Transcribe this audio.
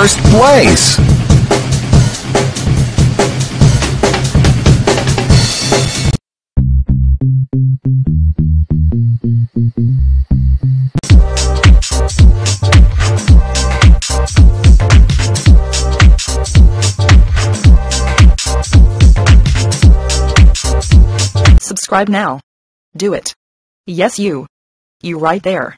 First place! Subscribe now. Do it. Yes you. You right there.